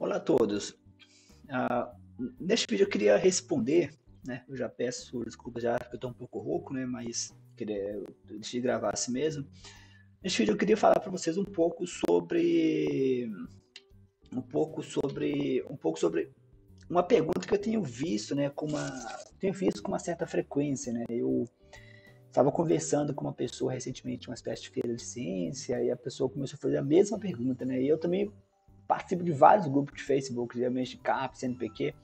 Olá a todos. Uh, neste vídeo eu queria responder, né? Eu já peço desculpas já porque eu estou um pouco rouco, né? Mas queria, de gravar assim mesmo. Neste vídeo eu queria falar para vocês um pouco sobre um pouco sobre um pouco sobre uma pergunta que eu tenho visto, né, com uma tenho visto com uma certa frequência, né? Eu estava conversando com uma pessoa recentemente, uma espécie de feira de ciência, e a pessoa começou a fazer a mesma pergunta, né? E eu também participo de vários grupos de Facebook, geralmente de CAP, CNPq.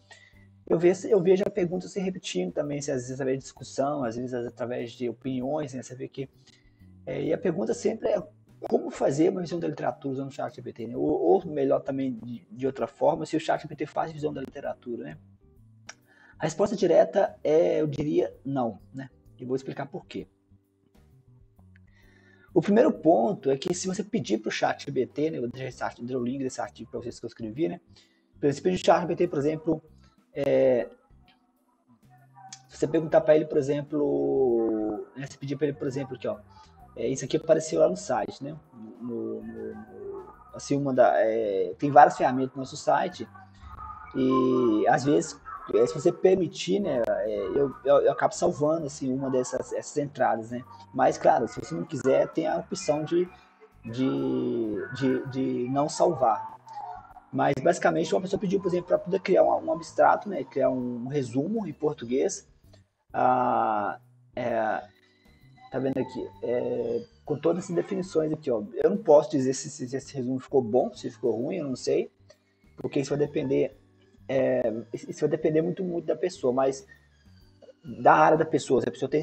Eu vejo, eu vejo a pergunta se repetindo também, se às vezes através de discussão, às vezes através de opiniões, né? Você vê que. É, e a pergunta sempre é como fazer uma visão da literatura usando o chat GPT, né? ou, ou, melhor também de, de, outra forma, se o chat GPT faz visão da literatura, né? A resposta direta é, eu diria, não, né? E vou explicar por quê. O primeiro ponto é que se você pedir para o chat GPT, né, vou deixar o link desse artigo para vocês que eu escrevi, né? Se pedir o chat GPT, por exemplo, é, se você perguntar para ele, por exemplo, né, se pedir para ele, por exemplo, aqui, ó, é, isso aqui apareceu lá no site, né? No, no, assim, uma da, é, tem várias ferramentas no nosso site e às vezes é, se você permitir, né, eu, eu, eu, acabo salvando assim uma dessas essas entradas, né? Mas claro, se você não quiser, tem a opção de, de, de, de não salvar. Mas basicamente uma pessoa pediu, por exemplo, para poder criar um, um, abstrato, né, criar um resumo em português. Ah, é, tá vendo aqui? É, com todas essas definições aqui, ó. Eu não posso dizer se, se esse resumo ficou bom, se ficou ruim, eu não sei, porque isso vai depender é, isso vai depender muito, muito da pessoa, mas da área da pessoa, se a pessoa tem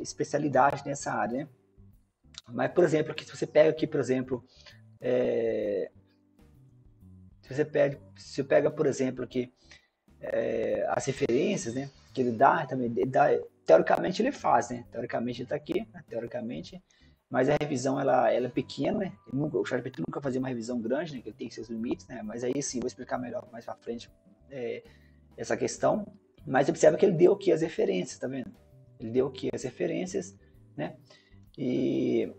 especialidade, nessa área, né? Mas, por exemplo, aqui, se você pega aqui, por exemplo, é, se você pega, se pega, por exemplo, aqui é, as referências, né, que ele dá, também ele dá, teoricamente ele faz, né? Teoricamente ele está aqui, né, teoricamente mas a revisão ela, ela é pequena, né? Nunca, o ChatGPT nunca fazia uma revisão grande, né? Que ele tem seus limites, né? Mas aí sim, vou explicar melhor mais para frente é, essa questão. Mas observa que ele deu aqui as referências, tá vendo? Ele deu aqui as referências, né? E,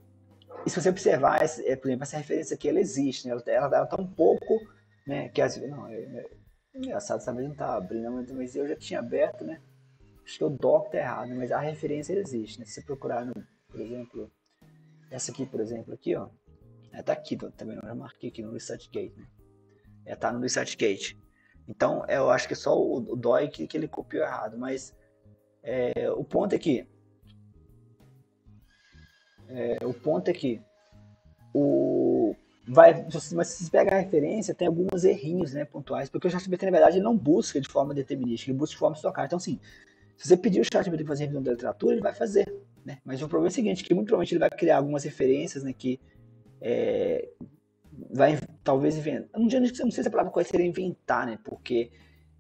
e se você observar, é, por exemplo, essa referência aqui, ela existe, né? Ela, ela, ela tá um pouco, né? Que as, não, é, é, engraçado, essa vez não tá abrindo, mas eu já tinha aberto, né? Acho que o doc tá errado, mas a referência existe, né? Se você procurar, no, por exemplo, essa aqui, por exemplo, aqui, ó. É, tá aqui, também não já marquei aqui no ResearchGate, né? É, tá no ResearchGate. Então, eu acho que é só o, o que, que ele copiou errado, mas é, o ponto é que é, o ponto é que o vai mas se você pega a referência tem alguns errinhos né pontuais porque o ChatGPT na verdade ele não busca de forma determinística ele busca de forma estocar então assim se você pedir o ChatGPT para fazer revisão da literatura ele vai fazer né? Mas o problema é o seguinte, que muito provavelmente ele vai criar algumas referências né, que é, vai talvez inventar. Não, não sei se a palavra correta seria inventar, né? Porque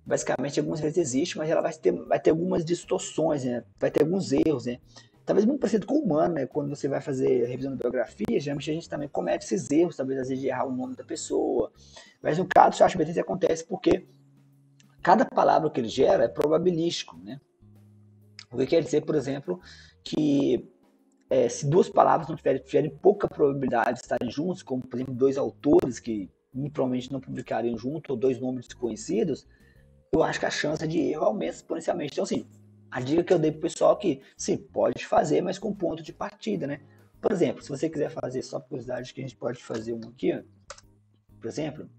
basicamente algumas vezes existe, mas ela vai ter, vai ter algumas distorções, né? Vai ter alguns erros, né? Talvez muito parecido com o humano, né? Quando você vai fazer revisão da biografia, geralmente a gente também comete esses erros, talvez às vezes de errar o nome da pessoa. Mas no caso do ChatGPT acontece porque cada palavra que ele gera é probabilístico, né? O que quer dizer, por exemplo, que é, se duas palavras não tiverem, tiverem, pouca probabilidade de estarem juntos, como por exemplo dois autores que provavelmente não publicariam junto, ou dois nomes desconhecidos, eu acho que a chance de erro aumenta exponencialmente. Então, assim, a dica que eu dei pro pessoal é que, sim, pode fazer, mas com ponto de partida, né? Por exemplo, se você quiser fazer só curiosidade, que a gente pode fazer um aqui, por exemplo,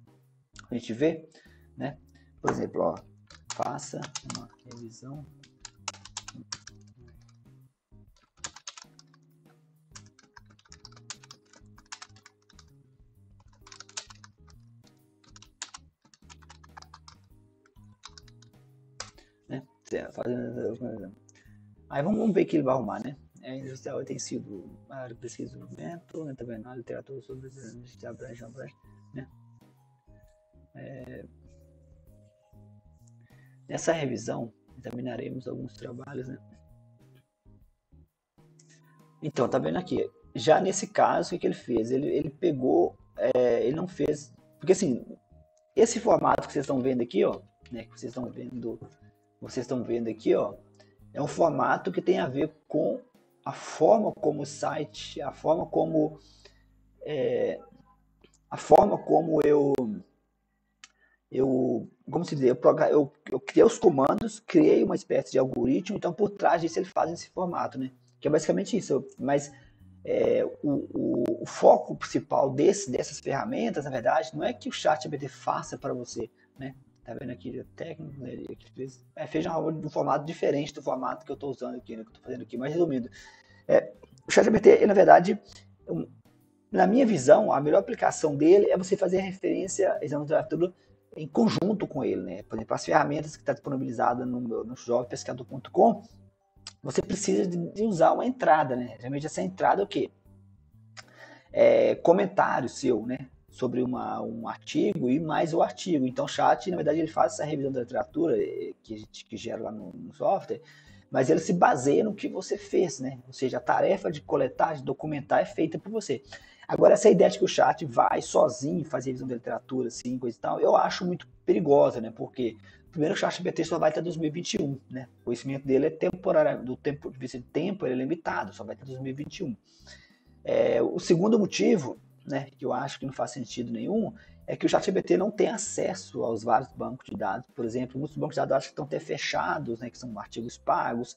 a gente vê, né? Por exemplo, ó, faça uma revisão fazendo. Aí vamos, vamos ver o que ele vai arrumar, né? É, industrial tem sido a área de pesquisa e desenvolvimento, né? Também na literatura sobre a abrange, abrange, né? É... Nessa revisão, examinaremos alguns trabalhos, né? Então, tá vendo aqui? Já nesse caso, o que, que ele fez? Ele, ele pegou, é, ele não fez. Porque assim, esse formato que vocês estão vendo aqui, ó, né? Que vocês estão vendo vocês estão vendo aqui, ó, é um formato que tem a ver com a forma como o site, a forma como é, a forma como eu eu, como se dizer, eu, eu, eu, criei os comandos, criei uma espécie de algoritmo, então por trás disso ele faz esse formato, né? Que é basicamente isso. Mas é, o, o, o, foco principal desse, dessas ferramentas, na verdade, não é que o chat GPT faça para você, né? Tá vendo aqui, o técnico, né, ele fez, é, fez um, um formato diferente do formato que eu estou usando aqui, né, que eu estou fazendo aqui, mas resumindo, é, o ChatGPT, na verdade, um, na minha visão, a melhor aplicação dele é você fazer referência, exame tudo em conjunto com ele, né? Por exemplo, as ferramentas que está disponibilizada no, no jovempescador.com, você precisa de, de, usar uma entrada, né? Geralmente essa entrada é o quê? É, comentário seu, né? Sobre uma, um artigo e mais o artigo. Então, o chat, na verdade, ele faz essa revisão da literatura eh, que gente que gera lá no, no software, mas ele se baseia no que você fez, né? Ou seja, a tarefa de coletar, de documentar é feita por você. Agora, essa ideia de que o chat vai sozinho fazer revisão da literatura, assim, coisa e tal, eu acho muito perigosa, né? Porque, primeiro, o chat GPT só vai até 2021, né? O conhecimento dele é temporário, do tempo de vista de tempo, ele é limitado, só vai até 2021. É, o segundo motivo, né, que eu acho que não faz sentido nenhum, é que o ChatGPT não tem acesso aos vários bancos de dados. Por exemplo, muitos bancos de dados acho que estão até fechados, né, que são artigos pagos.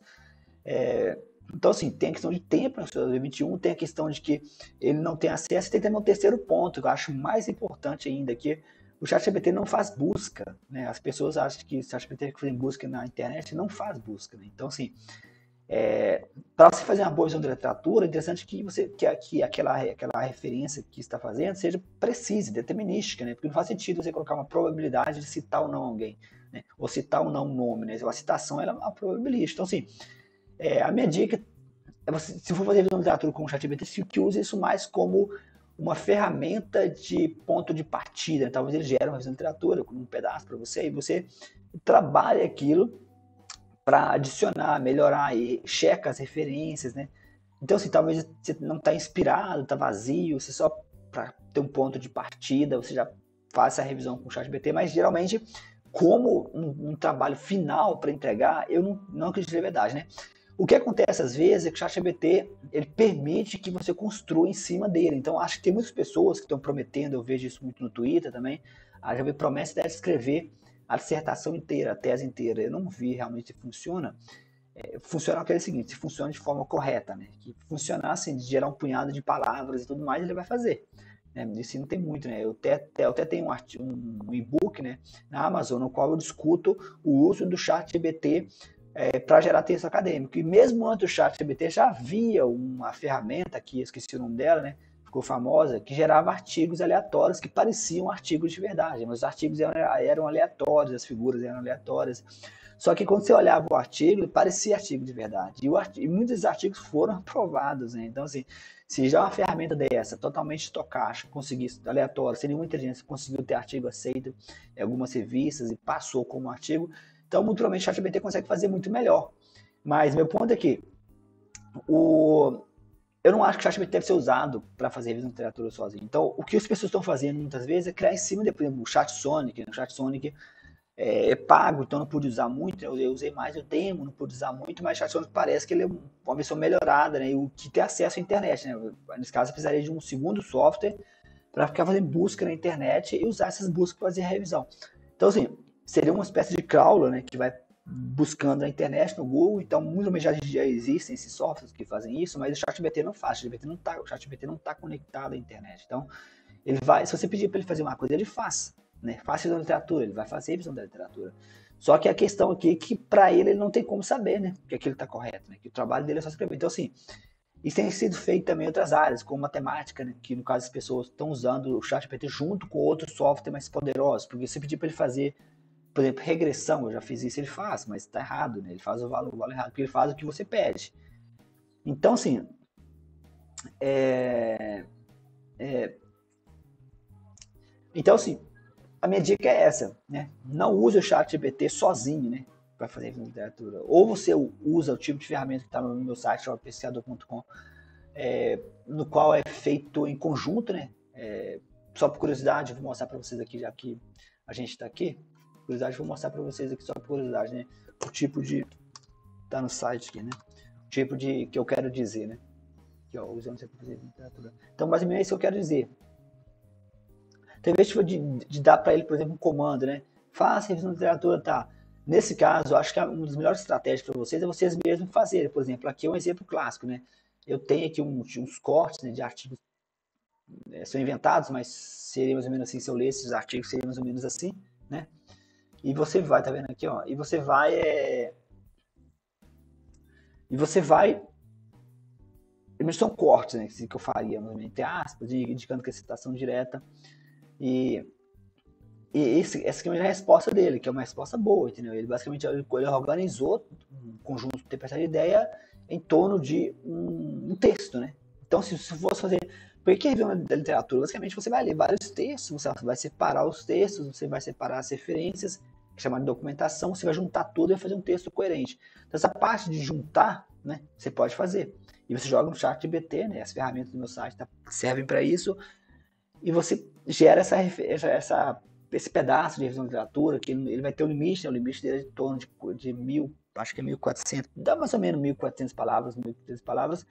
É, então, assim, tem a questão de tempo no 2021, tem a questão de que ele não tem acesso, e tem também um terceiro ponto, que eu acho mais importante ainda, que o ChatGPT não faz busca, né? As pessoas acham que o ChatGPT faz busca na internet não faz busca, né? Então, assim, é, para você fazer uma boa visão da literatura, é interessante que você que, que aquela, aquela referência que está fazendo seja precisa, determinística, né? Porque não faz sentido você colocar uma probabilidade de citar ou não alguém, né? Ou citar ou não um nome, né? A citação é uma probabilística. Então, assim, é, a minha dica é você, se for fazer revisão de literatura com o ChatGPT, que use isso mais como uma ferramenta de ponto de partida. Talvez ele gere uma revisão de literatura com um pedaço para você e você trabalha aquilo para adicionar, melhorar e checa as referências, né? Então, assim, talvez você não está inspirado, está vazio, você só para ter um ponto de partida, você já faz a revisão com o ChatGPT, mas geralmente, como um, um trabalho final para entregar, eu não, não acredito de verdade, né? O que acontece às vezes é que o ChatGPT ele permite que você construa em cima dele. Então, acho que tem muitas pessoas que estão prometendo, eu vejo isso muito no Twitter também, a já promessa de escrever a dissertação inteira, a tese inteira. Eu não vi realmente se funciona. É, funciona aquele seguinte, se funciona de forma correta, né? Que funcionar assim, de gerar um punhado de palavras e tudo mais, ele vai fazer. Né? Isso não tem muito, né? Eu até, eu até tenho um, um e-book né, na Amazon, no qual eu discuto o uso do chat GBT é, para gerar texto acadêmico. E mesmo antes do chat GBT já havia uma ferramenta aqui, esqueci o nome dela, né? Ficou famosa, que gerava artigos aleatórios que pareciam artigos de verdade, mas os artigos eram, eram aleatórios, as figuras eram aleatórias. Só que quando você olhava o artigo, parecia artigo de verdade. E, artigo, e muitos artigos foram aprovados. Né? Então, assim, se já uma ferramenta dessa, totalmente estocástica, conseguisse, aleatória, sem nenhuma inteligência, conseguiu ter artigo aceito em algumas revistas e passou como artigo, então, muito provavelmente, o ChatGPT consegue fazer muito melhor. Mas meu ponto é que o, eu não acho que o ChatGPT deve ser usado para fazer revisão de literatura sozinho. Então, o que as pessoas estão fazendo muitas vezes é criar em cima por exemplo, o ChatSonic. Né? O ChatSonic é, é pago, então não pude usar muito. Eu usei mais o demo, não pude usar muito, mas o ChatSonic parece que ele é uma versão melhorada, né? E o que tem acesso à internet, né? Nesse caso, eu precisaria de um segundo software para ficar fazendo busca na internet e usar essas buscas para fazer revisão. Então, assim, seria uma espécie de crawler, né, que vai buscando na internet, no Google, então muitos já, já existem esses softwares que fazem isso, mas o ChatGPT não faz, o ChatGPT não tá, está conectado à internet. Então, ele vai, se você pedir para ele fazer uma coisa, ele faz, né? Faz da literatura, ele vai fazer revisão da literatura. Só que a questão aqui é que para ele ele não tem como saber, né, que aquilo está correto, né? Que o trabalho dele é só escrever. Então, assim, isso tem sido feito também em outras áreas, como matemática, né? que no caso as pessoas estão usando o ChatGPT junto com outros softwares mais poderosos, porque você pedir para ele fazer por exemplo, regressão, eu já fiz isso, ele faz, mas está errado, né? Ele faz o valor, o valor errado, porque ele faz o que você pede. Então, assim, é, é, então, assim, a minha dica é essa, né? Não use o chat GPT sozinho, né? Para fazer literatura. Ou você usa o tipo de ferramenta que está no meu site, pesquisador.com, é, no qual é feito em conjunto, né? É, só por curiosidade, vou mostrar para vocês aqui, já que a gente está aqui curiosidade, vou mostrar para vocês aqui só por curiosidade, né? O tipo de. Tá no site aqui, né? O tipo de que eu quero dizer, né? Aqui, ó, usando literatura. Então, basicamente é isso que eu quero dizer. Então, em vez de, de, de dar para ele, por exemplo, um comando, né? Faça revisão de literatura, tá? Nesse caso, eu acho que uma das melhores estratégias para vocês é vocês mesmos fazerem. Por exemplo, aqui é um exemplo clássico, né? Eu tenho aqui uns, uns cortes né, de artigos, é, são inventados, mas seria mais ou menos assim, se eu lesse os artigos, seria mais ou menos assim, né? E você vai, tá vendo aqui, ó? E você vai, é... E você vai... Eles são cortes, né? Que eu faria, entre aspas, indicando que é citação direta. E e esse, essa é a resposta dele, que é uma resposta boa, entendeu? Ele basicamente ele, organizou um conjunto de de ideia em torno de um, um texto, né? Então, se você fosse fazer. Por que revisão da literatura? Basicamente, você vai ler vários textos, você vai separar os textos, você vai separar as referências, que é de documentação, você vai juntar tudo e vai fazer um texto coerente. Então, essa parte de juntar, né, você pode fazer. E você joga no chat BT, né? As ferramentas do meu site tá, servem para isso. E você gera essa, essa esse pedaço de revisão de literatura, que ele vai ter um limite, né? o limite dele é em torno de, de mil, acho que é 1.400, dá mais ou menos 1.400 palavras, 1.500 palavras,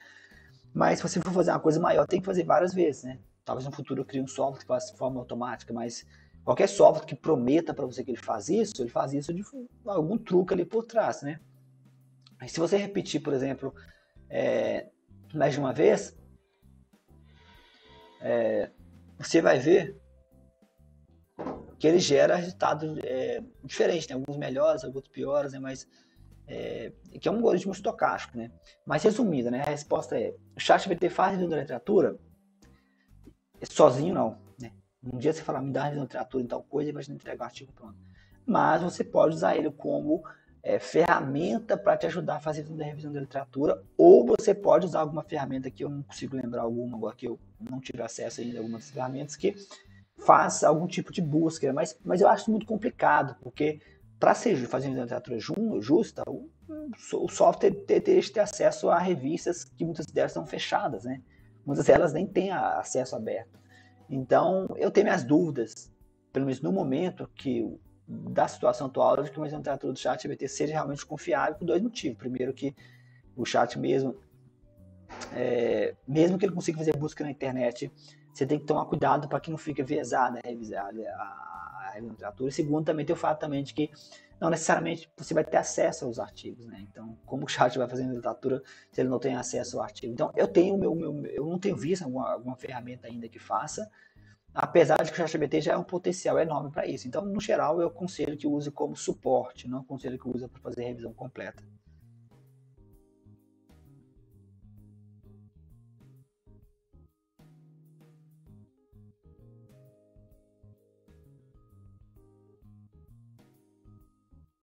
mas se você for fazer uma coisa maior, tem que fazer várias vezes, né? Talvez no futuro eu crie um software que faça de forma automática, mas qualquer software que prometa para você que ele faz isso, ele faz isso de algum truque ali por trás, né? Mas se você repetir, por exemplo, é, mais de uma vez, é, você vai ver que ele gera resultados é, diferentes, né? alguns melhores, alguns piores, né? mas é, que é um algoritmo estocástico. Né? Mas resumindo, né? a resposta é: o chat vai ter faz revisão da literatura sozinho, não. Né? Um dia você fala, me dá revisão da literatura em tal coisa, e vai te entregar o artigo pronto. Mas você pode usar ele como é, ferramenta para te ajudar a fazer a revisão da literatura, ou você pode usar alguma ferramenta que eu não consigo lembrar alguma, agora que eu não tive acesso ainda a algumas ferramentas que faz algum tipo de busca, mas, mas eu acho muito complicado, porque para fazer uma literatura justa, o, o software teria de ter acesso a revistas que muitas delas estão fechadas, né? Muitas delas nem têm acesso aberto. Então, eu tenho minhas dúvidas, pelo menos no momento, que da situação atual, de que uma literatura do chat GPT seja realmente confiável por dois motivos. Primeiro que o chat mesmo, é, mesmo que ele consiga fazer busca na internet você tem que tomar cuidado para que não fique viesada a, revisar a, a literatura. E segundo, também tem o fato também de que não necessariamente você vai ter acesso aos artigos, né? Então, como o chat vai fazendo literatura se ele não tem acesso ao artigo? Então, eu tenho meu, meu eu não tenho visto alguma, alguma ferramenta ainda que faça, apesar de que o ChatGPT já é um potencial enorme para isso. Então, no geral, eu aconselho que use como suporte, não aconselho que use para fazer revisão completa.